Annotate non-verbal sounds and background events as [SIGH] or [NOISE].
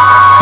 you [LAUGHS]